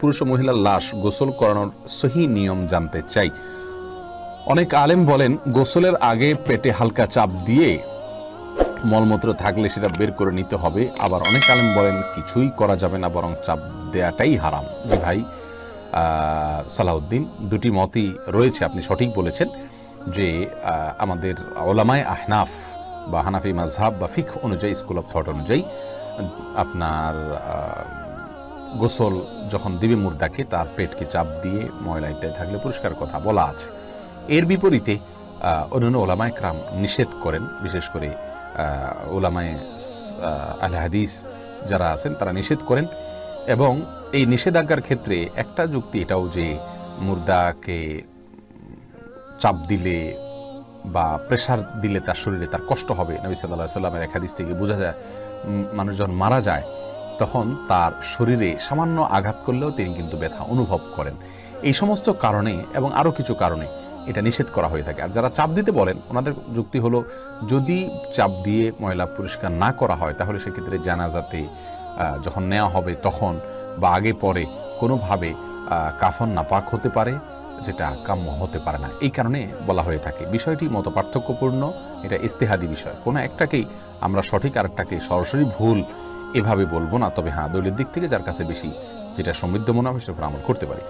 পুরুষ ও মহিলার লাশ। গোসল করানোর সহি নিয়ম জানতে চাই। অনেক আলেম বলেন, গোসলের আগে পেটে হালকা চাপ দিয়ে মলমূত্র থাকলে সেটা বের করে নিতে হবে। আবার অনেক আলেম বলেন, কিছুই করা যাবে না, বরং চাপ দেয়াটাই হারাম। জি ভাই সালাউদ্দিন, দুটি মতই রয়েছে, আপনি সঠিক বলেছেন যে আমাদের ওলামায় আহনাফ বা হানাফি মাঝহাব বা ফিক অনুযায়ী স্কুল অফ থট অনুযায়ী, আপনার গোসল যখন দিবে মুর্দাকে, তার পেটকে চাপ দিয়ে ময়লা ইত্যাদি থাকলে পরিষ্কার কথা বলা আছে। এর বিপরীতে অন্যান্য ওলামায় ক্রাম নিষেধ করেন, বিশেষ করে ওলামায় আল হাদিস যারা আছেন, তারা নিষেধ করেন। এবং এই নিষেধাজ্ঞার ক্ষেত্রে একটা যুক্তি এটাও যে মুর্দাকে চাপ দিলে বা প্রেশার দিলে তার শরীরে তার কষ্ট হবে। নবী সাল্লাহ সাল্লামের এক হাদিস থেকে বোঝা যায় মানুষ যখন মারা যায়, তখন তার শরীরে সামান্য আঘাত করলেও তিনি কিন্তু ব্যথা অনুভব করেন। এই সমস্ত কারণে এবং আরও কিছু কারণে এটা নিষেধ করা হয়ে থাকে। আর যারা চাপ দিতে বলেন, ওনাদের যুক্তি হলো, যদি চাপ দিয়ে ময়লা পরিষ্কার না করা হয়, তাহলে সেক্ষেত্রে জানাজাতে যখন নেওয়া হবে তখন বা আগে পরে কোনোভাবে কাফন নাপাক হতে পারে। যেটা কাম্য হতে পারে না। এই কারণে বলা হয়ে থাকে, বিষয়টি মত পার্থক্যপূর্ণ এটা ইস্তেহাদি বিষয়। কোনো একটাকেই আমরা সঠিক আর একটাকে সরাসরি ভুল এভাবে বলব না, তবে হ্যাঁ দলের দিক থেকে যার কাছে বেশি যেটা সমৃদ্ধ মনে হবে সেটা আমরা করতে পারি।